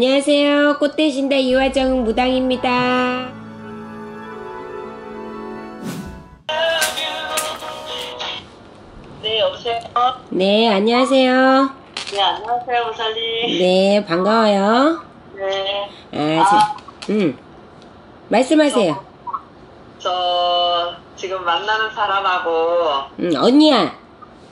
안녕하세요. 꽃 대신다 이화정 무당입니다. 네, 여보세요? 네, 안녕하세요. 네, 안녕하세요, 우사님. 네, 반가워요. 네. 아, 지, 음. 말씀하세요. 저, 지금 만나는 사람하고, 음, 언니야.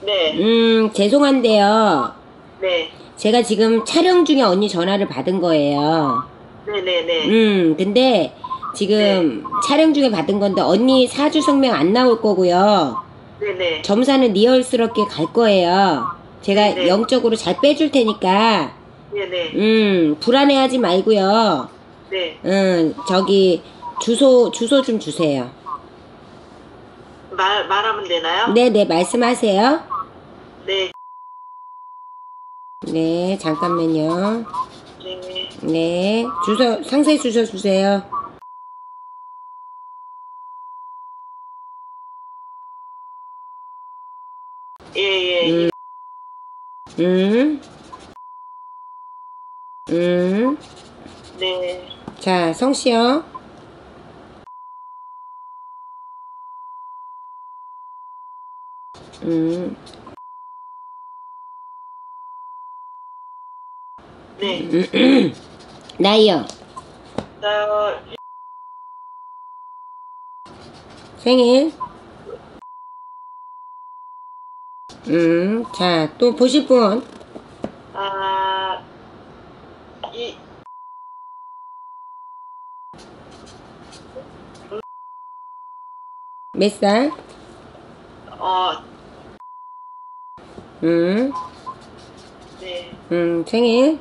네, 음, 죄송한데요. 네, 제가 지금 촬영 중에 언니 전화를 받은 거예요. 네네네. 음, 근데 지금 촬영 중에 받은 건데 언니 사주 성명 안 나올 거고요. 네네. 점사는 리얼스럽게 갈 거예요. 제가 네. 영적으로 잘 빼줄 테니까, 네네. 음, 불안해하지 말고요. 네. 음, 저기, 주소, 주소 좀 주세요. 말, 말하면 되나요? 네네, 말씀하세요. 네. 네, 잠깐만요. 네. 네, 주소, 상세 주소 주세요. 예, 예. 음. 음, 음. 네. 자, 성씨요. 음, 네. 나이요. 저, 생일. 음, 자, 또 보실 분. 아, 이, 몇 살? 어, 음, 네. 음, 생일.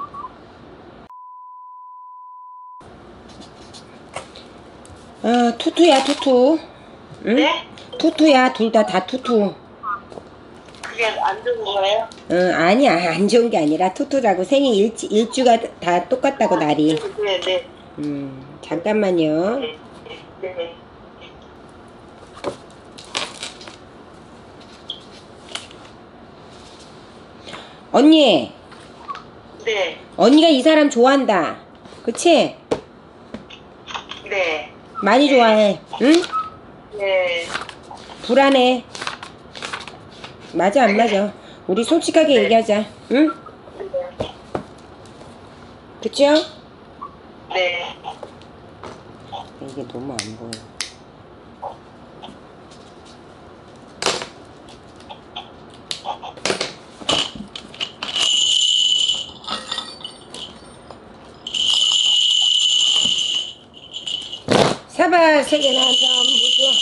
아, 투투야, 투투. 응? 네? 투투야, 둘 다 다 투투. 그게 안 좋은 거예요? 응, 아니야, 안 좋은 게 아니라 투투라고 생일 일주, 일주가 다 똑같다고, 날이. 네, 네. 음, 잠깐만요. 네. 네. 언니, 네. 언니가 이 사람 좋아한다. 그치? 네. 많이 좋아해. 응? 네. 불안해. 맞아, 안 맞아? 우리 솔직하게 네. 얘기하자. 응? 그쵸? 네. 이게 너무 안 보여. 사바 세계나 전부주 합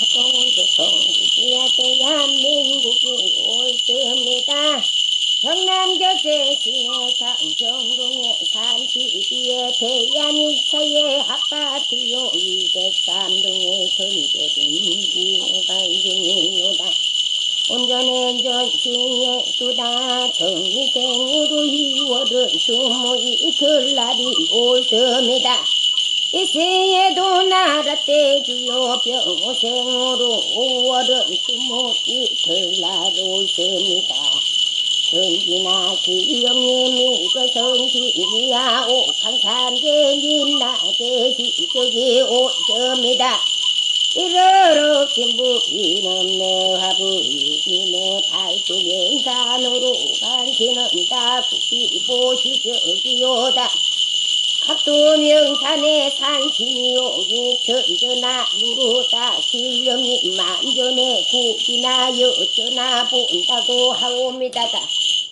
각도명산의 산신이요 육천전하 누르다 신령이 만전에 국이나 여전하 본다고 하옵니다다.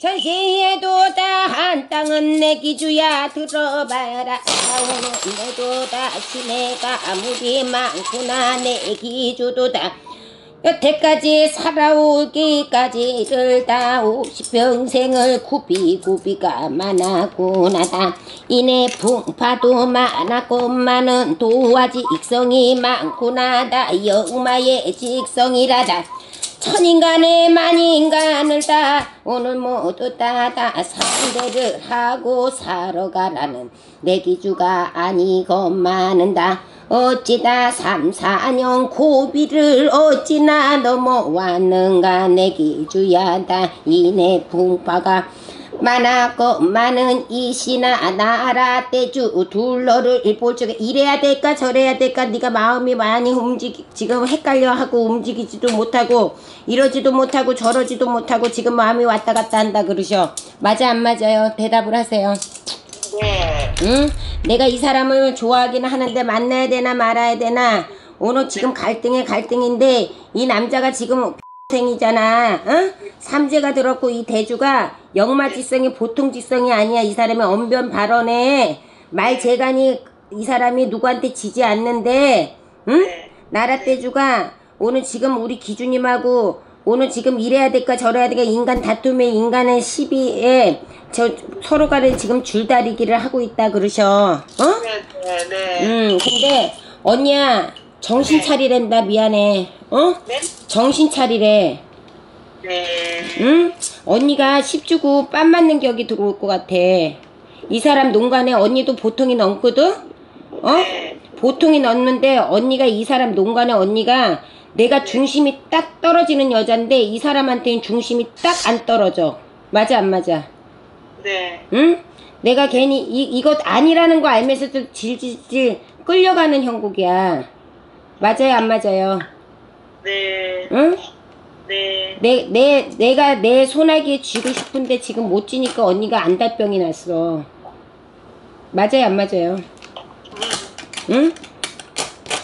전생에도 다 한 땅은 내 기주야 들어봐라. 사오는 내도 다 시 내가 무지 많구나 내 기주도 다 여태까지 살아오기까지를 다 오십 평생을 구비구비가 많았구나다. 이내 풍파도 많았고 많은 도화지 익성이 많구나다. 영마의 직성이라다. 천인간의 만인간을 다 오늘 모두 다다 상대를 하고 살아가라는 내 기주가 아니건만은다 어찌다 삼사년 고비를 어찌나 넘어왔는가 내 기 주야다 이내 풍파가 많았고 많은 이시나 나라 떼주 둘러를 볼 적에 이래야 될까 저래야 될까 네가 마음이 많이 움직이 지금 헷갈려 하고 움직이지도 못하고 이러지도 못하고 저러지도 못하고 지금 마음이 왔다 갔다 한다 그러셔. 맞아 안 맞아요? 대답을 하세요 네. 응? 내가 이 사람을 좋아하긴 하는데 만나야 되나 말아야 되나 오늘 지금 갈등에 갈등인데 이 남자가 지금 생이잖아 응? 삼재가 들었고 이 대주가 역마지성이 보통 지성이 아니야 이 사람의 언변 발언에 말 재간이 이 사람이 누구한테 지지 않는데 응? 네. 나라 대주가 오늘 지금 우리 기준님하고 오늘 지금 이래야 될까 저래야 될까 인간 다툼에 인간의 시비에 저 서로 간에 지금 줄다리기를 하고 있다 그러셔 어? 네, 네, 네. 음 근데 언니야 정신 차리랜다 미안해 어? 네? 정신 차리래 네. 응? 언니가 10주고 빤 맞는 격이 들어올 것 같아 이 사람 농간에 언니도 보통이 넘거든? 어? 네. 보통이 넘는데 언니가 이 사람 농간에 언니가 내가 중심이 딱 떨어지는 여잔데 이 사람한테는 중심이 딱 안 떨어져 맞아 안 맞아 네. 응? 내가 괜히 이, 이것 아니라는 거 알면서도 질질질 끌려가는 형국이야 맞아요 안 맞아요 네. 응? 네. 내, 내, 내가 내 소나기에 쥐고 싶은데 지금 못 쥐니까 언니가 안달병이 났어. 맞아요, 안 맞아요? 응?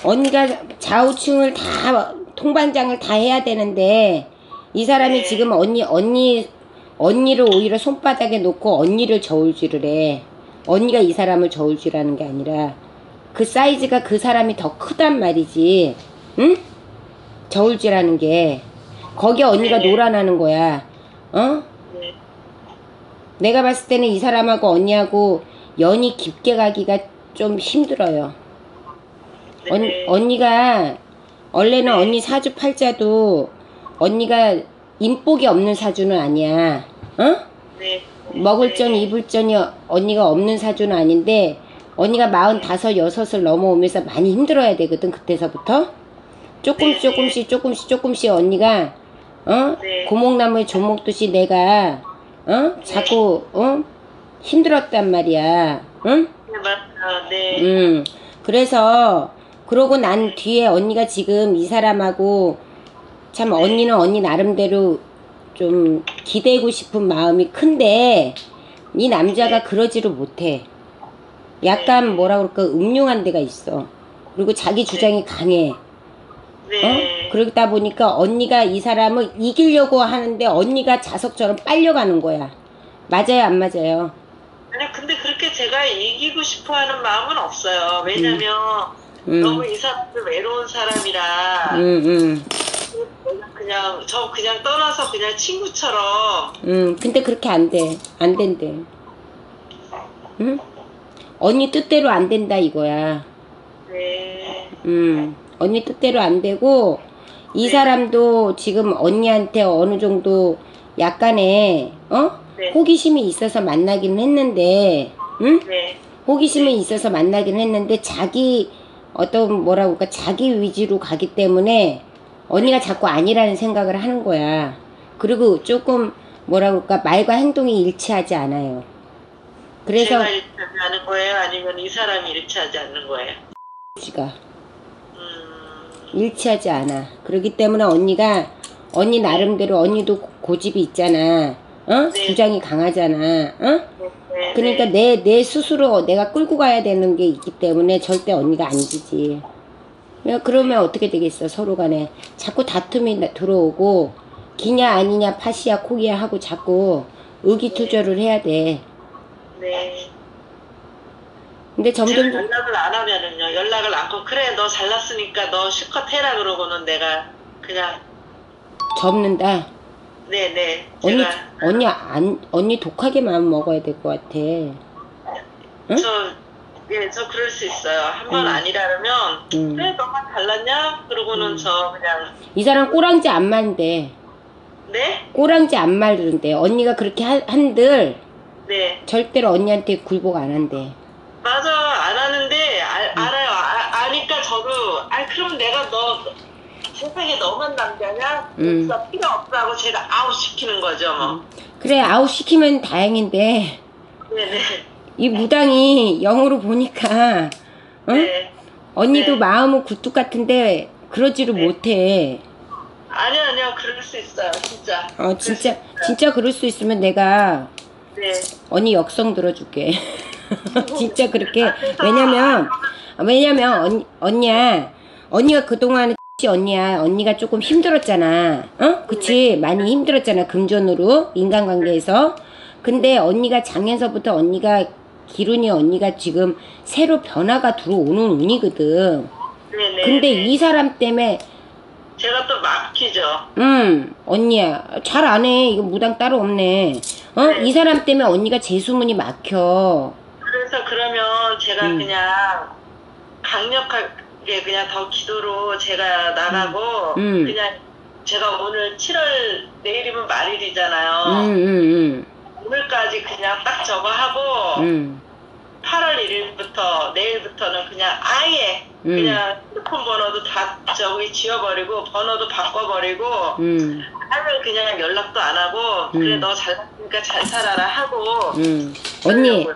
언니가 좌우층을 다, 통반장을 다 해야 되는데, 이 사람이 네. 지금 언니, 언니, 언니를 오히려 손바닥에 놓고 언니를 저울질을 해. 언니가 이 사람을 저울질하는 게 아니라, 그 사이즈가 그 사람이 더 크단 말이지. 응? 저울질하는 게. 거기에 언니가 네. 놀아나는 거야. 어? 네. 내가 봤을 때는 이 사람하고 언니하고 연이 깊게 가기가 좀 힘들어요. 언, 네. 언니가 원래는 네. 언니 사주 팔자도 언니가 인복이 없는 사주는 아니야. 어? 네. 먹을 네. 전 입을 전이 언니가 없는 사주는 아닌데 언니가 마흔 다섯 여섯을 넘어오면서 많이 힘들어야 되거든 그때서부터 조금 네, 조금씩 조금씩 조금씩 언니가 어 네. 고목나무에 조 먹듯이 내가 어 자꾸 어 힘들었단 말이야 응? 네, 맞아요. 네. 음 그래서 그러고 난 뒤에 언니가 지금 이 사람하고 참 언니는 언니 나름대로 좀 기대고 싶은 마음이 큰데 이 남자가 그러지를 못해. 약간 뭐라 그럴까 음흉한 데가 있어. 그리고 자기 주장이 강해. 네. 어? 그러다 보니까 언니가 이 사람을 이기려고 하는데 언니가 자석처럼 빨려가는 거야. 맞아요, 안 맞아요? 아니 근데 그렇게 제가 이기고 싶어 하는 마음은 없어요. 왜냐면 음, 너무 이 사람도 외로운 사람이라 음, 음, 그냥 저 그냥 떠나서 그냥 친구처럼 음. 근데 그렇게 안 돼. 안 된대. 응? 언니 뜻대로 안 된다 이거야. 네. 음, 언니 뜻대로 안 되고, 이 네. 사람도 지금 언니한테 어느 정도 약간의, 어? 네. 호기심이 있어서 만나기는 했는데, 응? 네. 호기심이 있어서 만나긴 했는데, 자기, 어떤, 뭐라고 할까, 자기 위주로 가기 때문에, 언니가 자꾸 아니라는 생각을 하는 거야. 그리고 조금, 뭐라고 할까, 말과 행동이 일치하지 않아요. 그래서, 제가 일치하지 않은 거예요? 아니면 이 사람이 일치하지 않는 거예요? 지가. 음, 일치하지 않아. 그렇기 때문에 언니가 언니 나름대로 언니도 고- 고집이 있잖아. 어? 네. 주장이 강하잖아. 어? 네, 그러니까 네. 내내 스스로 내가 끌고 가야 되는 게 있기 때문에 절대 언니가 안 지지. 야, 그러면 어떻게 되겠어 서로 간에 자꾸 다툼이 나- 들어오고 기냐 아니냐 파시야 코기야 하고 자꾸 의기투절을 해야 돼. 네. 근데 제가 점점 연락을 안 하면은요, 연락을 않고, 그래, 너 잘났으니까 너 실컷 해라 그러고는 내가 그냥, 접는다. 네네. 언니 제가, 언니 안 언니 독하게 마음 먹어야 될 것 같아. 응? 저, 예, 저 그럴 수 있어요. 한 번 음. 아니라면, 음. 그래, 너만 잘났냐? 그러고는 음. 저 그냥, 이 사람 꼬랑지 안 말대. 네? 꼬랑지 안 말는데 언니가 그렇게 한, 한들 네. 절대로 언니한테 굴복 안 한대. 맞아, 안 하는데, 알, 음. 알아요. 아, 아니까 저도, 아, 그럼 내가 너, 세상에 너만 남자냐? 음. 필요 없다고 제가 아웃 시키는 거죠 뭐. 그래 아웃 시키면 다행인데 네네. 이 무당이 영으로 보니까 응? 네. 언니도 네. 마음은 굴뚝 같은데 그러지를 네. 못해. 아니요 아니요 그럴 수 있어요 진짜. 어 진짜. 진짜 그럴 수 있으면 내가 네. 언니 역성 들어줄게. 진짜 그렇게 아, 왜냐면 왜냐면 언, 언니야 언니가 그동안 언니야 언니가 조금 힘들었잖아. 어? 그치 많이 힘들었잖아 금전으로 인간관계에서. 근데 언니가 작년서부터 언니가 기run이 언니가 지금 새로 변화가 들어오는 운이거든. 네네. 근데 이 사람 때문에 제가 또 막히죠. 음, 언니야, 잘 안 해. 이거 무당 따로 없네. 어? 네. 이 사람 때문에 언니가 재수문이 막혀. 그래서 그러면 제가 음. 그냥 강력하게 그냥 더 기도로 제가 나가고 음. 그냥 제가 오늘 7월 내일이면 말일이잖아요. 음, 음, 오늘까지 그냥 딱 저거 하고 음, 음, 8월 1일부터 내일부터는 그냥 아예 음. 그냥 핸드폰 번호도 다 저기 지워버리고 번호도 바꿔버리고 음, 하면 그냥 연락도 안 하고 음. 그래 너 잘났으니까 잘 살아라 하고 음. 언니,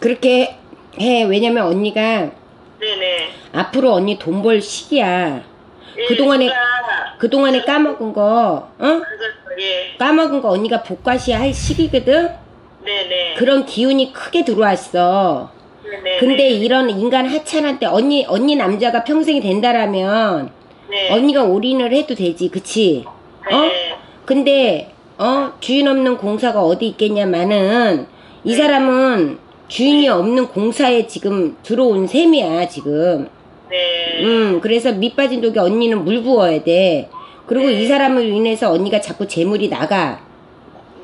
그렇게 해. 왜냐면 언니가 네네 앞으로 언니 돈 벌 시기야. 예, 그동안에- 제가 그동안에 까먹은 거, 어? 그래서 예 까먹은 거 언니가 복과시 할 시기거든? 네네 그런 기운이 크게 들어왔어. 네네 근데 이런 인간 하찮한테 언니, 언니 남자가 평생이 된다라면 네. 언니가 올인을 해도 되지, 그치? 어? 네. 근데 어 주인 없는 공사가 어디 있겠냐마는 이 네. 사람은 주인이 없는 공사에 지금 들어온 셈이야 지금. 네. 음 그래서 밑 빠진 독에 언니는 물 부어야 돼. 그리고 네. 이 사람을 인해서 언니가 자꾸 재물이 나가.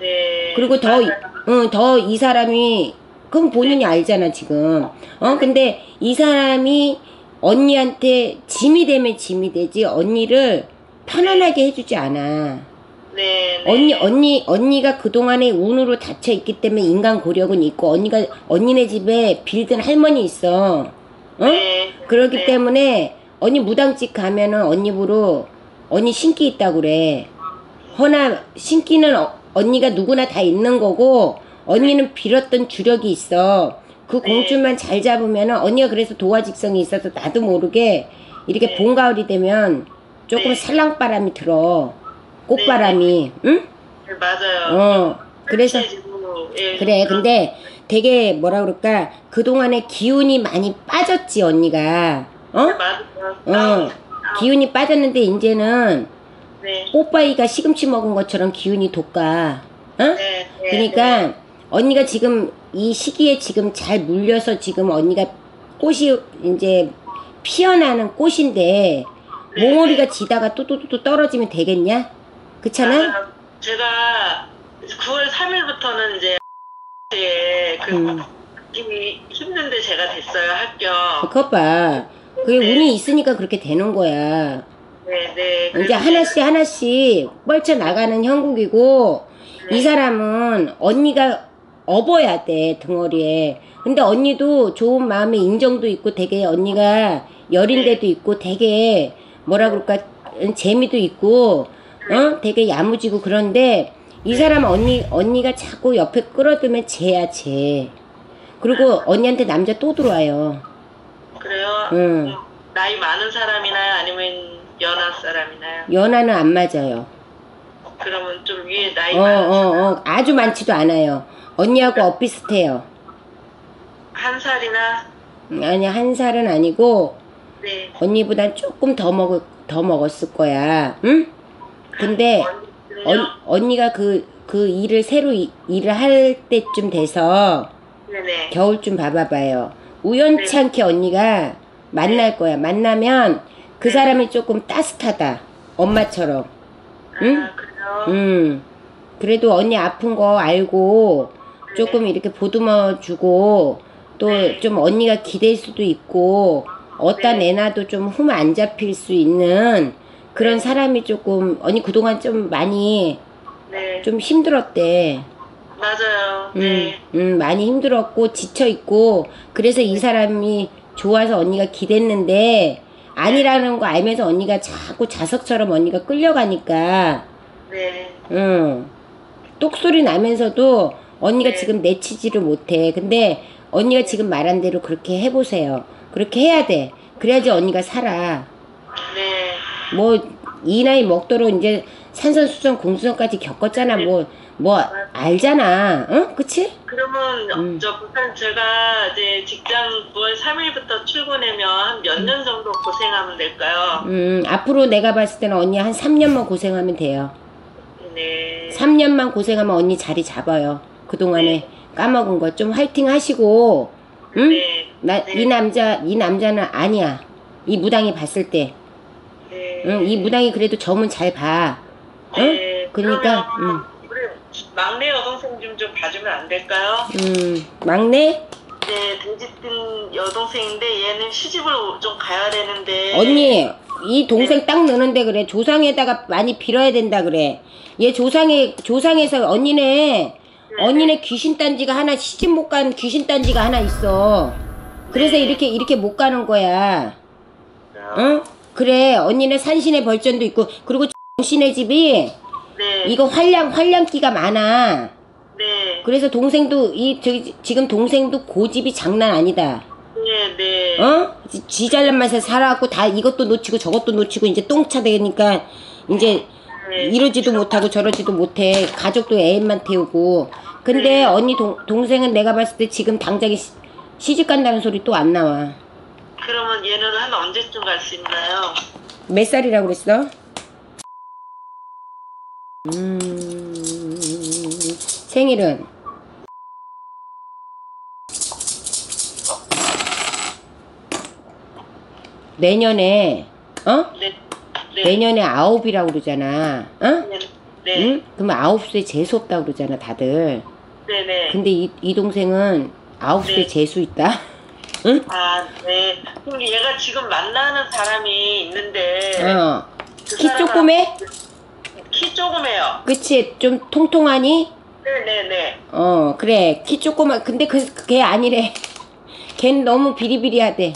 네. 그리고 더. 응, 더 이 사람이, 그건 본인이 알잖아, 지금. 어, 근데 이 사람이 언니한테 짐이 되면 짐이 되지, 언니를 편안하게 해주지 않아. 네. 네. 언니, 언니, 언니가 그동안에 운으로 닫혀 있기 때문에 인간 고력은 있고, 언니가, 언니네 집에 빌든 할머니 있어. 어? 네. 그렇기 네. 때문에, 언니 무당집 가면은 언니 보러, 언니 신기 있다고 그래. 허나, 신기는 어- 언니가 누구나 다 있는 거고, 언니는 빌었던 주력이 있어. 그 네. 공줄만 잘 잡으면은, 언니가 그래서 도화직성이 있어서 나도 모르게, 이렇게 네. 봄, 가을이 되면, 조금 네. 살랑바람이 들어. 꽃바람이, 응? 네, 맞아요. 어. 그래서, 예. 그래, 근데 되게 뭐라 그럴까, 그동안에 기운이 많이 빠졌지, 언니가. 어? 맞아요. 어. 기운이 빠졌는데, 이제는 네. 뽀빠이가 시금치 먹은 것처럼 기운이 돋가. 어? 네. 네. 그러니까, 언니가 지금 이 시기에 지금 잘 물려서 지금 언니가 꽃이 이제 피어나는 꽃인데, 네. 몽오리가 지다가 또또또 떨어지면 되겠냐? 그렇잖아? 아, 제가 9월 3일부터는 이제 예, 그 음. 느낌이 힘든데 제가 됐어요 학교. 그것 봐. 그게 네. 운이 있으니까 그렇게 되는 거야. 네, 네. 이제 하나씩 하나씩 뻘쳐 나가는 형국이고 네. 이 사람은 언니가 업어야 돼 등어리에. 근데 언니도 좋은 마음의 인정도 있고 되게 언니가 여린 네. 데도 있고 되게 뭐라 그럴까 재미도 있고 어 되게 야무지고 그런데 이 사람 언니 언니가 자꾸 옆에 끌어들면 쟤야 쟤. 그리고 언니한테 남자 또 들어와요. 그래요. 응. 나이 많은 사람이나요, 아니면 연하 사람이나요? 연하는 안 맞아요. 그러면 좀 위에 나이 어, 많은 어, 어. 아주 많지도 않아요. 언니하고 엇비슷해요. 한 살이나 음, 아니, 한 살은 아니고, 네. 언니보단 조금 더 먹을, 더 먹었을 거야. 응? 근데? 언, 언니가 그, 그 일을 새로 이- 일을 할 때쯤 돼서, 네네. 겨울쯤 봐봐봐요. 우연치 네. 않게 언니가 만날 거야. 만나면 그 네. 사람이 조금 따뜻하다. 엄마처럼. 응? 아? 음. 그래도 언니 아픈 거 알고 조금 이렇게 보듬어 주고 또 네. 좀 언니가 기댈 수도 있고 어디다 네. 내놔도 좀 흠 안 잡힐 수 있는 그런 네. 사람이 조금 언니 그동안 좀 많이 네. 좀 힘들었대. 맞아요. 음, 네. 음, 많이 힘들었고 지쳐 있고 그래서 이 사람이 좋아서 언니가 기댔는데 아니라는 거 알면서 언니가 자꾸 자석처럼 언니가 끌려가니까 네. 응. 똑소리 나면서도 언니가 네. 지금 내치지를 못해. 근데 언니가 지금 말한 대로 그렇게 해보세요. 그렇게 해야 돼. 그래야지 언니가 살아. 네. 뭐 이 나이 먹도록 이제 산선수선 공수선까지 겪었잖아. 뭐뭐 알잖아. 응? 그치? 그러면 음. 저 부산 제가 이제 직장 9월 3일부터 출근하면 한몇년 정도 고생하면 될까요? 음 앞으로 내가 봤을 때는 언니 한 3년만 고생하면 돼요. 네. 3년만 고생하면 언니 자리 잡아요. 그동안에 까먹은 거 좀 화이팅 하시고 응? 네. 나이 남자 이 남자는 아니야. 이 무당이 봤을 때. 네. 응, 이 무당이 그래도 점은 잘 봐. 응? 네. 그러니까 그러면 우리 막내 여동생 좀 좀 봐주면 안 될까요? 음, 막내 네, 돼지뜬 여동생인데 얘는 시집을 좀 가야 되는데 언니 이 동생 딱 넣는데 그래. 조상에다가 많이 빌어야 된다 그래. 얘 조상에 조상에서 언니네 언니네 귀신 단지가 하나 시집 못 간 귀신 단지가 하나 있어. 그래서 네. 이렇게 이렇게 못 가는 거야. 어, 응? 그래 언니네 산신의 벌전도 있고 그리고 신의 집이 네, 이거 활량 활량기가 많아. 네, 그래서 동생도 이 저기 지금 동생도 고집이 장난 아니다. 네, 네, 어? 지- 지 잘난 맛에 살아갖고 다 이것도 놓치고 저것도 놓치고 이제 똥차 되니까 이제 네. 이러지도 못하고 저러지도 못해. 가족도 애만 태우고. 근데 네. 언니 동, 동생은 내가 봤을 때 지금 당장에 시, 시집 간다는 소리 또 안 나와. 그러면 얘는 한 언제쯤 갈 수 있나요? 몇 살이라고 그랬어? 음, 생일은? 내년에, 어? 네, 네, 내년에 아홉이라고 그러잖아. 어? 네, 네, 응? 그럼 아홉 세 재수 없다고 그러잖아, 다들. 네, 네. 근데 이, 이 동생은 아홉 세 네. 재수 있다? 응? 아, 네. 그럼 얘가 지금 만나는 사람이 있는데 어. 그 키 사람은- 조그매? 키 조금해요. 그치? 좀 통통하니? 네, 네, 네. 어, 그래. 키 조그만, 근데 그, 걔 아니래. 걔는 너무 비리비리하대.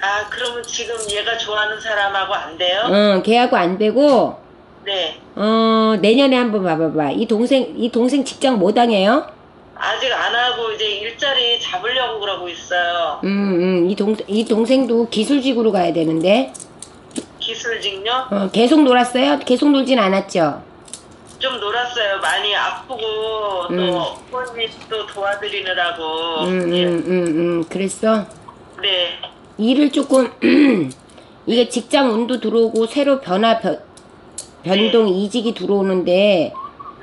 아, 그러면 지금 얘가 좋아하는 사람하고 안 돼요? 어, 걔하고 안 되고, 네. 어, 내년에 한번 봐봐봐. 이 동생, 이 동생 직장 뭐 당해요? 아직 안 하고 이제 일자리 잡으려고 그러고 있어요. 음, 음, 이 동, 이 동생도 기술직으로 가야 되는데, 기술직요? 어, 계속 놀았어요? 계속 놀진 않았죠? 좀 놀았어요. 많이 아프고 음. 또또 도와드리느라고. 음, 예. 음, 음, 음, 그랬어? 네. 일을 조금, 이게 직장 운도 들어오고, 새로 변화, 변, 변동, 이직이 들어오는데,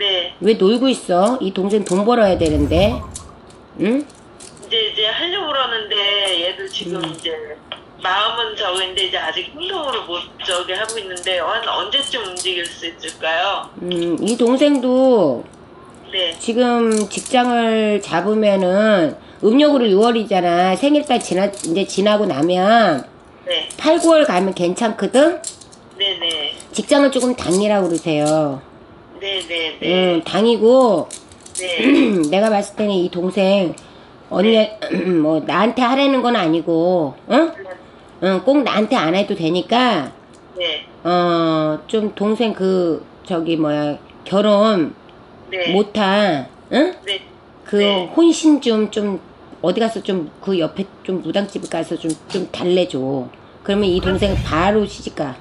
네. 왜 놀고 있어? 이 동생 돈 벌어야 되는데, 응? 이제 이제 하려고 그러는데 얘도 지금 음. 이제 마음은 적은데 이제 아직 행동으로 못 저기 하고 있는데 한 언제쯤 움직일 수 있을까요? 음, 이 동생도 네. 지금 직장을 잡으면은 음력으로 6월이잖아. 생일달 지나, 이제 지나고 나면 네. 8, 9월 가면 괜찮거든? 네네. 직장을 조금 당기라고 그러세요. 네네네. 음, 당이고, 네. 내가 봤을 때는 이 동생, 언니, 뭐, 나한테 하라는 건 아니고, 응? 응, 꼭 나한테 안 해도 되니까, 네. 어, 좀 동생 그, 저기, 뭐야, 결혼 네. 못한, 응? 네. 그 네. 혼신 좀, 좀, 어디 가서 좀, 그 옆에 좀 무당집 가서 좀, 좀 달래줘. 그러면 이 동생 바로 시집가.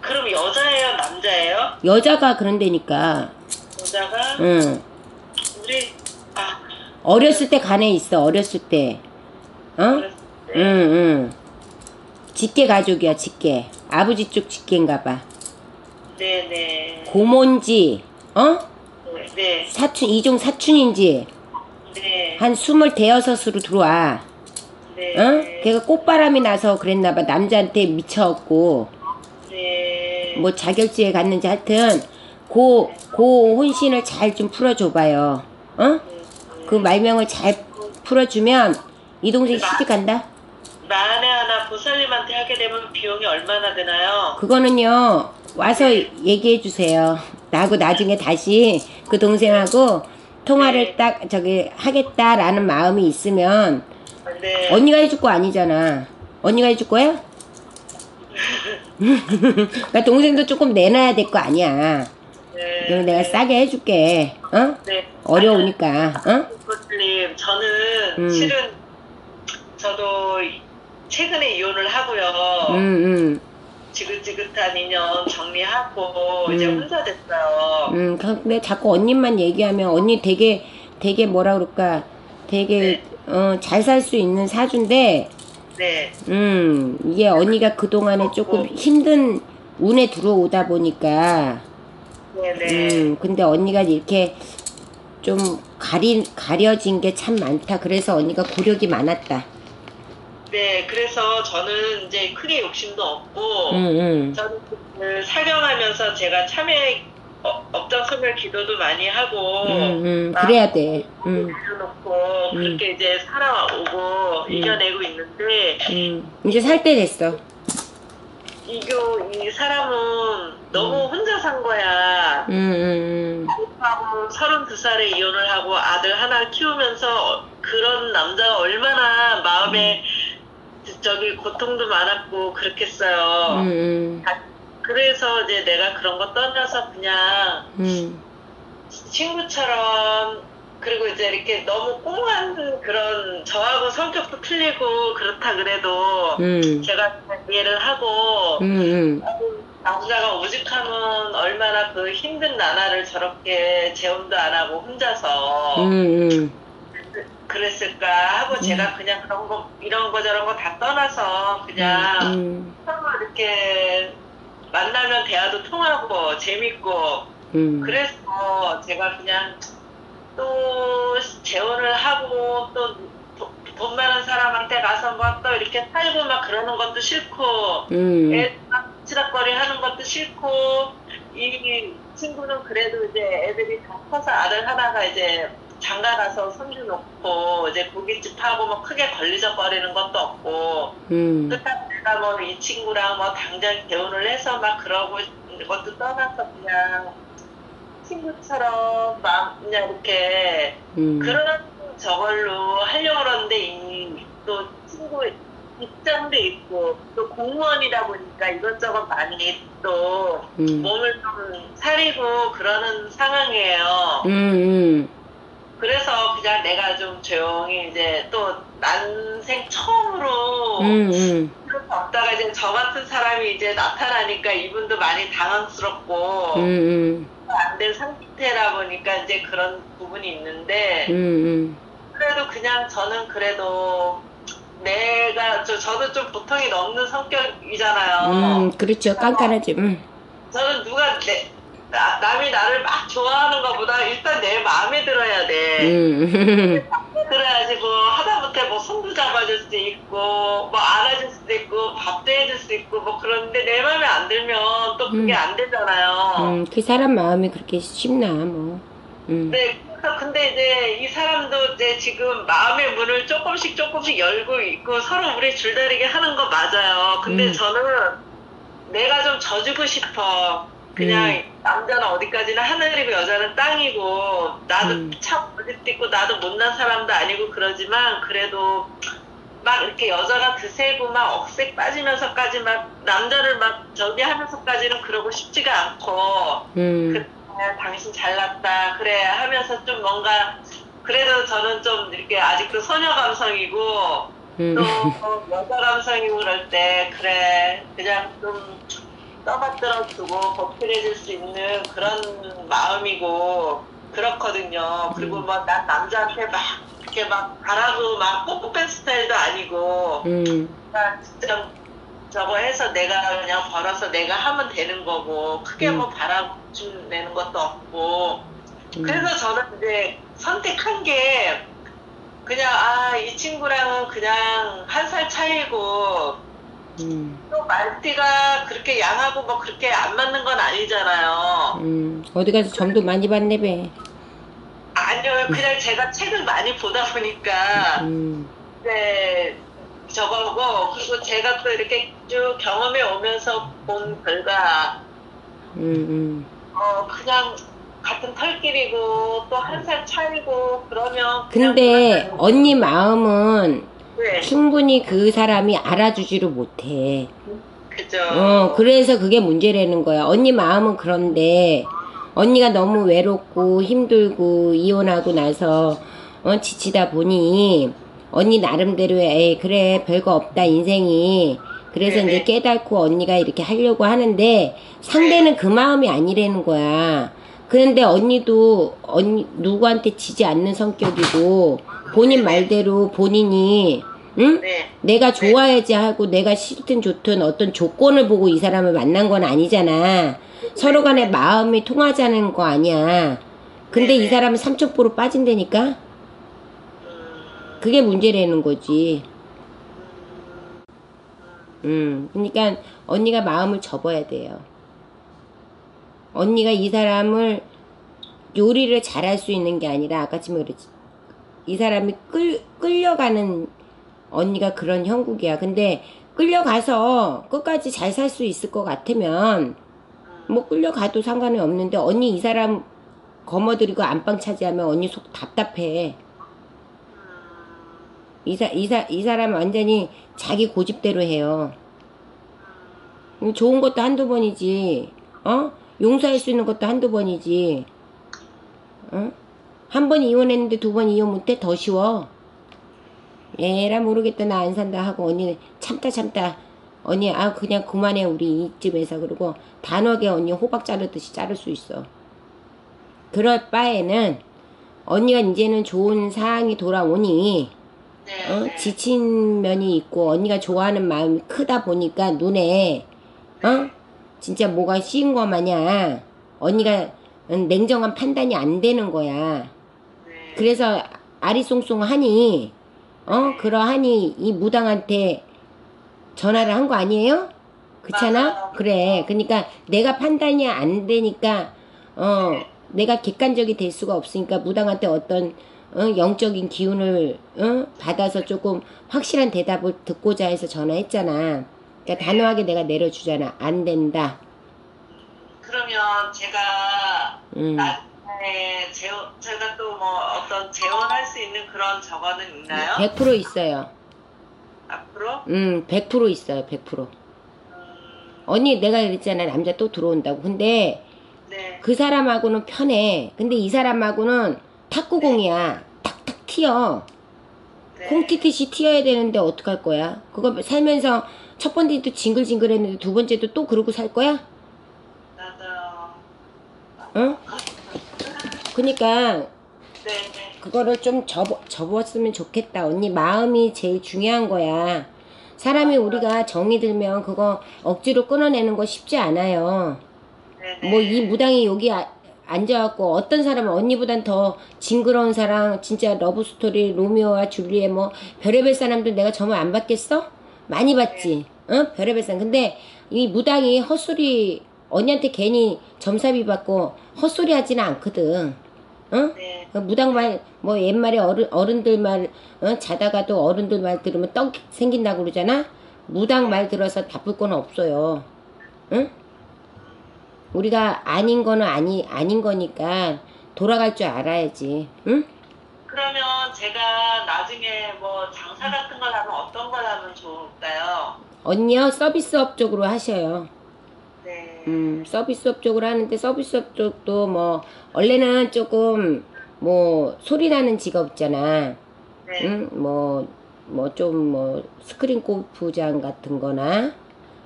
그럼 여자예요, 남자예요? 여자가 그런다니까, 여자가 응. 우리 아 어렸을 때 간에 있어, 어렸을 때. 어? 때. 응, 응. 직계 가족이야, 직계. 아버지 쪽 직계인가 봐. 네 네. 고모인지, 어? 네. 사춘, 이종 사춘인지, 네. 한 스물 대여섯으로 들어와. 네. 어? 걔가 꽃바람이 나서 그랬나 봐. 남자한테 미쳐갖고, 네. 뭐 자결지에 갔는지 하여튼, 고, 고 혼신을 잘 좀 풀어줘봐요. 어? 그 말명을 잘 풀어주면, 이 동생 시집 간다? 만에 하나 보살님한테 하게 되면 비용이 얼마나 드나요? 그거는요, 와서 얘기해 주세요. 나하고 나중에 다시 그 동생하고 통화를 네. 딱 저기 하겠다라는 마음이 있으면 네. 언니가 해줄 거 아니잖아. 언니가 해줄 거야? 그러니까 동생도 조금 내놔야 될 거 아니야. 네. 그럼 내가 싸게 해줄게. 어? 네. 어려우니까. 어? 부모님, 저는 음. 실은 저도 최근에 이혼을 하고요. 응, 응. 지긋지긋한 인연 정리하고 이제 음. 혼자 됐어요. 응. 근데 자꾸 언니만 얘기하면 언니 되게, 되게 뭐라 그럴까. 되게, 어, 잘 살 수 있는 사주인데, 네. 음, 이게 언니가 그동안에 조금 힘든 운에 들어오다 보니까, 네네. 음, 근데 언니가 이렇게 좀 가리, 가려진 게 참 많다. 그래서 언니가 고력이 많았다. 네, 그래서 저는 이제 크게 욕심도 없고, 응, 응. 저는 그 사경하면서 제가 참여 어, 업장 소멸 기도도 많이 하고, 응, 응. 그래야 돼. 응, 올려놓고, 음. 그렇게 이제 살아오고, 음. 이겨내고 있는데, 응. 이제 살 때 됐어. 이거, 이 사람은 너무 혼자 산 거야. 응, 응, 하고 32살에 이혼을 하고 아들 하나 키우면서 그런 남자가 얼마나 마음에 저기 고통도 많았고 그렇겠어요. 응, 응, 그래서 이제 내가 그런 거 떠나서 그냥 응, 친구처럼 그리고 이제 이렇게 너무 꽁한 그런 저하고 성격도 틀리고 그렇다 그래도 응, 제가 이해를 하고 응, 남자가 오직하면 얼마나 그 힘든 나날을 저렇게 재혼도 안 하고 혼자서 응, 응, 그랬을까 하고 제가 그냥 그런 거 이런 거 저런 거 다 떠나서 그냥 응, 서로 이렇게 만나면 대화도 통하고 재밌고 응, 그래서 제가 그냥 또 재혼을 하고 또 돈 많은 사람한테 가서 뭐또 이렇게 살고 막 그러는 것도 싫고 응, 애랑 치락거리 하는 것도 싫고 이 친구는 그래도 이제 애들이 다 커서 아들 하나가 이제 장가 가서 손주 놓고 이제 고깃집 하고 뭐 크게 걸리적거리는 것도 없고 응, 그렇다 고 내가 뭐이 친구랑 뭐 당장 개혼을 해서 막 그러고 것도 떠나서 그냥 친구처럼 막 그냥 이렇게 응, 그런 저걸로 하려고 그러는데 이또 친구 입장도 있고 또 공무원이다 보니까 이것저것 많이 또 응, 몸을 좀 사리고 그러는 상황이에요. 응, 응, 그래서 그냥 내가 좀 조용히 이제 또 난생 처음으로 응, 응, 그렇게 없다가 이제 저 같은 사람이 이제 나타나니까 이분도 많이 당황스럽고 응, 안된 상태라 보니까 이제 그런 부분이 있는데 응, 응, 그래도 그냥 저는 그래도 내가 저 저도 좀 보통이 넘는 성격이잖아요. 응, 그렇죠. 깐깐하지. 응, 저는 누가 내 나- 남이 나를 막 좋아하는 것보다 일단 내 마음에 들어야 돼. 응, 그래야지 뭐 하다못해 뭐 손도 잡아줄 수도 있고 뭐 안아줄 수도 있고 밥도 해줄 수 있고 뭐 그런데 내 마음에 안 들면 또 그게 음. 안 되잖아요. 응, 그 사람 마음이 그렇게 쉽나, 뭐. 응, 네, 그래서 근데 이제 이 사람도 이제 지금 마음의 문을 조금씩 조금씩 열고 있고 서로 우리 줄다리기 하는 거 맞아요. 근데 음. 저는 내가 좀 져주고 싶어. 그냥 음. 남자는 어디까지나 하늘이고 여자는 땅이고 나도 음. 참 고집도 있고 나도 못난 사람도 아니고 그러지만 그래도 막 이렇게 여자가 드세고 막 억색 빠지면서까지 막 남자를 막 저기 하면서까지는 그러고 싶지가 않고 응, 그래, 당신 잘났다. 그래, 하면서 좀 뭔가, 그래도 저는 좀 이렇게 아직도 소녀 감성이고, 응, 또 여자 감성이고 그럴 때, 그래, 그냥 좀 떠받들어 두고 보필해줄 수 있는 그런 마음이고, 그렇거든요. 그리고 음. 뭐, 난 남자한테 막, 이렇게 막 바라고 막 뽀뽀뺀 스타일도 아니고, 응, 그냥 진짜 저거 해서 내가 그냥 벌어서 내가 하면 되는 거고 크게 음. 뭐 바라고 좀 내는 것도 없고 응, 그래서 저는 이제 선택한 게 그냥 아 이 친구랑은 그냥 한 살 차이고 응, 또 말띠가 그렇게 양하고 뭐 그렇게 안 맞는 건 아니잖아요 응. 어디 가서 점도 많이 받네, 배. 아니요 그냥 제가 책을 많이 보다 보니까 응, 네, 저거고 그리고 제가 또 이렇게 쭉 경험해 오면서 본 결과 응, 응. 어 그냥 같은 털길이고 또 한 살 차이고 그러면 그냥 근데 그런- 언니 마음은 네, 충분히 그 사람이 알아주지를 못해. 그죠. 어, 그래서 그게 문제라는 거야. 언니 마음은 그런데 언니가 너무 외롭고 힘들고 이혼하고 나서 어, 지치다 보니 언니 나름대로 에이 그래 별거 없다 인생이 그래서 네네. 이제 깨닫고 언니가 이렇게 하려고 하는데 상대는 그 마음이 아니라는 거야. 그런데 언니도 언니 누구한테 지지 않는 성격이고 본인 말대로 본인이 응? 네. 내가 좋아야지 하고 내가 싫든 좋든 어떤 조건을 보고 이 사람을 만난 건 아니잖아. 서로 간에 마음이 통하자는 거 아니야. 근데 이 네네. 사람은 삼천포로 빠진다니까? 음, 그게 문제라는 거지. 음, 음, 그러니까 언니가 마음을 접어야 돼요. 언니가 이 사람을 요리를 잘할 수 있는 게 아니라 아까 지금 그랬지. 이 사람이 끌, 끌려가는 언니가 그런 형국이야. 근데 끌려가서 끝까지 잘 살 수 있을 것 같으면 음, 뭐 끌려가도 상관이 없는데 언니 이 사람 거머들이고 안방 차지하면 언니 속 답답해. 음, 이, 사, 이, 사, 이 사람 완전히 자기 고집대로 해요. 음, 좋은 것도 한두 번이지. 어? 용서할 수 있는 것도 한두 번이지. 어? 한 번 이혼했는데 두 번 이혼 못해? 더 쉬워. 에라 모르겠다 나 안 산다 하고 언니 참다 참다 언니 아 그냥 그만해 우리 이쯤에서 그러고 단호하게 언니 호박 자르듯이 자를 수 있어. 그럴 바에는 언니가 이제는 좋은 상황이 돌아오니 네. 어? 네. 지친 면이 있고 언니가 좋아하는 마음이 크다 보니까 눈에 어? 진짜 뭐가 씌인 거 마냥 언니가 음, 냉정한 판단이 안 되는 거야. 네. 그래서 아리송송하니 어 그러하니 이 무당한테 전화를 한 거 아니에요? 그렇잖아? 그래. 그러니까 내가 판단이 안 되니까 어 내가 객관적이 될 수가 없으니까 무당한테 어떤 어, 영적인 기운을 어, 받아서 조금 확실한 대답을 듣고자 해서 전화했잖아. 그러니까 단호하게 내가 내려주잖아. 안 된다. 그러면 제가 음. 나 중에 재혼, 제가 또 뭐 어떤 재혼할 수 있는 그런 저거는 있나요? 100% 있어요. 앞으로? 음, 100% 있어요. 100%. 음, 언니 내가 그랬잖아. 남자 또 들어온다고. 근데 네. 그 사람하고는 편해. 근데 이 사람하고는 탁구공이야. 탁탁 튀어. 네. 콩 튀듯이 튀어야 되는데 어떡할 거야? 그거 살면서 첫 번째도 징글징글 했는데 두 번째도 또 그러고 살 거야? 맞아요. 응? 그니까 네, 네. 그거를 좀 접어, 접었으면 좋겠다. 언니 마음이 제일 중요한 거야. 사람이 우리가 정이 들면 그거 억지로 끊어내는 거 쉽지 않아요. 네, 네. 뭐이 무당이 여기 아- 앉아갖고 어떤 사람은 언니보단 더 징그러운 사람 진짜 러브스토리 로미오와 줄리엣 뭐 별의별 사람들 내가 점을 안 받겠어? 많이 받지 어? 별의별 사람 근데 이 무당이 헛소리 언니한테 괜히 점사비 받고 헛소리 하지는 않거든 어? 네. 그 무당 말, 뭐 옛말에 어른, 어른들 말, 어? 자다가도 어른들 말 들으면 떡 생긴다고 그러잖아? 무당 말 들어서 나쁠 건 없어요. 응? 우리가 아닌 거는 아니, 아닌 거니까 돌아갈 줄 알아야지. 응? 그러면 제가 나중에 뭐 장사 같은 걸 하면 어떤 걸 하면 좋을까요? 언니요, 서비스업 쪽으로 하셔요. 네. 음, 서비스업 쪽으로 하는데 서비스업 쪽도 뭐, 원래는 조금, 뭐, 소리 나는 직업 있잖아. 네. 응? 뭐, 뭐 좀 뭐 스크린 골프장 같은 거나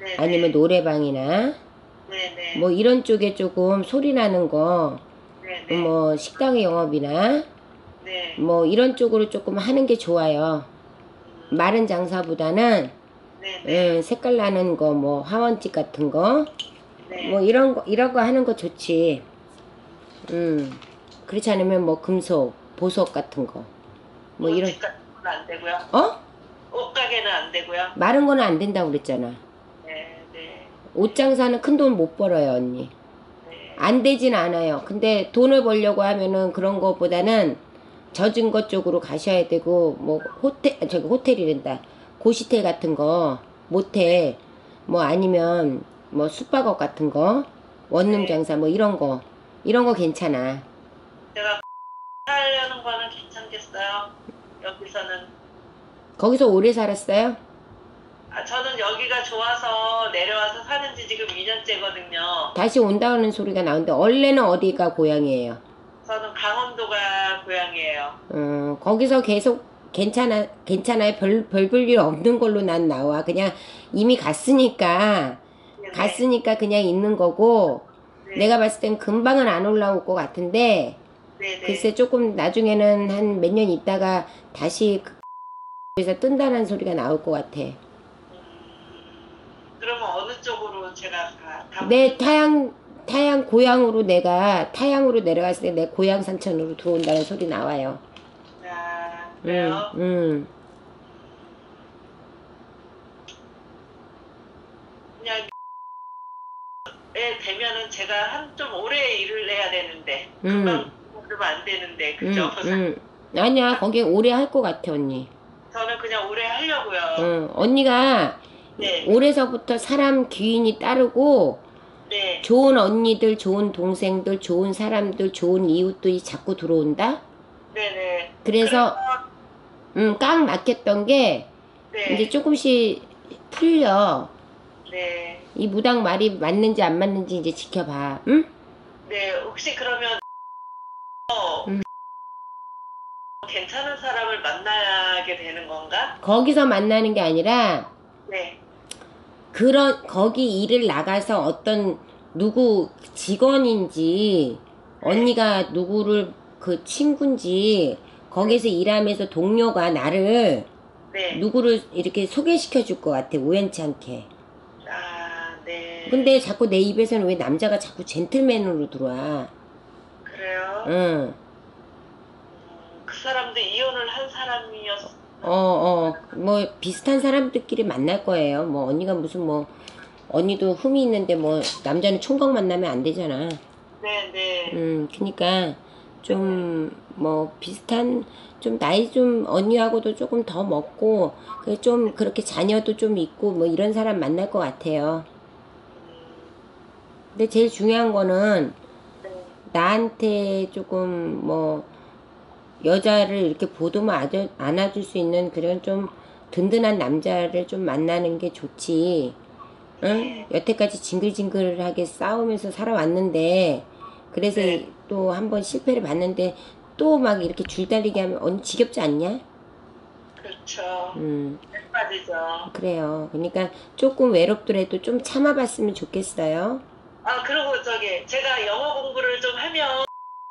네. 아니면 노래방이나 네, 네. 뭐 이런 쪽에 조금 소리 나는 거, 네, 네. 뭐 식당의 영업이나 네. 뭐 이런 쪽으로 조금 하는 게 좋아요. 마른 장사보다는 네, 네. 응, 색깔 나는 거, 뭐 하원집 같은 거, 네. 뭐 이런 거 이런 거 하는 거 좋지. 음, 그렇지 않으면 뭐 금속, 보석 같은 거, 뭐 이런 안 되고요. 어? 옷가게는 안 되고요. 마른 거는 안 된다고 그랬잖아. 네, 네. 옷 장사는 큰 돈 못 벌어요, 언니. 네. 안 되진 않아요. 근데 돈을 벌려고 하면은 그런 거보다는 젖은 것 쪽으로 가셔야 되고, 뭐, 호텔, 저기 호텔이란다. 고시텔 같은 거, 모텔, 뭐 아니면 뭐 숙박업 같은 거, 원룸 네. 장사 뭐 이런 거, 이런 거 괜찮아. 제가 하려는 거는 괜찮겠어요. 여기서는 거기서 오래 살았어요? 아, 저는 여기가 좋아서 내려와서 사는 지 지금 2년째거든요. 다시 온다는 소리가 나오는데 원래는 어디가 고향이에요? 저는 강원도가 고향이에요. 어, 거기서 계속 괜찮아 괜찮아요. 별 별 볼 일 없는 걸로 난 나와. 그냥 이미 갔으니까 네네. 갔으니까 그냥 있는 거고 네. 내가 봤을 땐 금방은 안 올라올 것 같은데 네네. 글쎄 조금 나중에는 한 몇 년 있다가 다시 그에서 뜬다는 소리가 나올 것 같아. 음, 그러면 어느 쪽으로 제가 가? 가- 내 타양 타양 고향으로 내가 타양으로 내려갔을 때 내 고향 산천으로 들어온다는 소리 나와요. 아, 음, 그래요? 음. 그냥 에 되면은 제가 한 좀 오래 일을 해야 되는데 음. 금방 그러면 안 되는데 음, 그죠? 음. 아니야, 거기 오래 할 것 같아, 언니. 저는 그냥 오래 하려고요. 응, 언니가 네, 올해서부터 사람 귀인이 따르고 네, 좋은 언니들, 좋은 동생들, 좋은 사람들, 좋은 이웃들이 자꾸 들어온다? 네, 네. 그래서, 음, 깡 막혔던 게 네, 이제 조금씩 풀려. 네, 이 무당 말이 맞는지 안 맞는지 이제 지켜봐. 응? 네. 혹시 그러면 어, 음. 괜찮은 사람을 만나게 되는 건가? 거기서 만나는 게 아니라 네, 그런 거기 일을 나가서 어떤 누구 직원인지 언니가 누구를 그 친구인지 거기서 일하면서 동료가 나를 네. 누구를 이렇게 소개시켜 줄 것 같아 우연치 않게 아, 네. 근데 자꾸 내 입에서는 왜 남자가 자꾸 젠틀맨으로 들어와 그래요? 응. 음, 그 사람도 이혼을 한 사람이었. 어, 어, 뭐, 비슷한 사람들끼리 만날 거예요. 뭐, 언니가 무슨 뭐, 언니도 흠이 있는데 뭐, 남자는 총각 만나면 안 되잖아. 네, 네. 음, 그니까, 좀, 뭐, 비슷한, 좀, 나이 좀, 언니하고도 조금 더 먹고, 그 좀, 그렇게 자녀도 좀 있고, 뭐, 이런 사람 만날 것 같아요. 근데 제일 중요한 거는, 네. 나한테 조금, 뭐, 여자를 이렇게 아주- 안아줄 수 있는 그런 좀 든든한 남자를 좀 만나는 게 좋지. 응? 여태까지 징글징글하게 싸우면서 살아왔는데, 그래서 네. 또 한번 실패를 봤는데, 또 막 이렇게 줄달리게 하면 언니 지겹지 않냐? 그렇죠. 음, 빠지죠. 그래요. 그러니까 조금 외롭더라도 좀 참아봤으면 좋겠어요. 아, 그리고 저기, 제가 영어 공부를 좀 하면,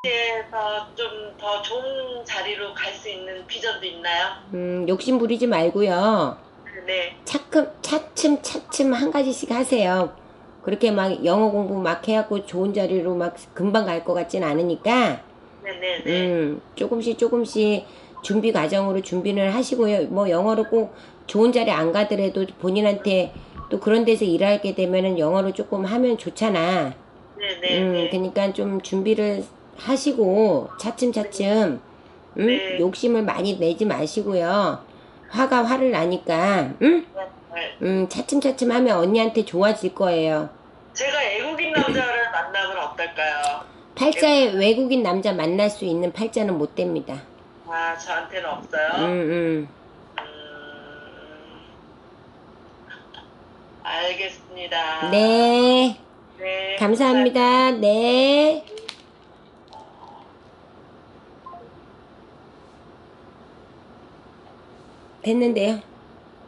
에서 좀 더 좋은 자리로 갈 수 있는 비전도 있나요? 음, 욕심 부리지 말고요. 네, 차츰, 차츰, 차츰 한 가지씩 하세요. 그렇게 막 영어 공부 막 해갖고 좋은 자리로 막 금방 갈 것 같진 않으니까, 네, 네, 네. 음, 조금씩 조금씩 준비 과정으로 준비를 하시고요. 뭐 영어로 꼭 좋은 자리 안 가더라도 본인한테 또 그런 데서 일하게 되면은 영어로 조금 하면 좋잖아. 네, 네, 음, 네. 그러니까 좀 준비를 하시고 차츰차츰 음? 네. 욕심을 많이 내지 마시고요. 화가 화를 나니까 음? 네. 음, 차츰차츰 하면 언니한테 좋아질 거예요. 제가 애국인 남자를 만나면 어떨까요? 팔자에 외국인 남자 만날 수 있는 팔자는 못 됩니다. 아, 저한테는 없어요. 음, 음. 음, 알겠습니다. 네. 네, 감사합니다. 네. 됐는데요.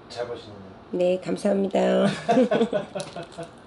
잘 보시네요. 네, 감사합니다.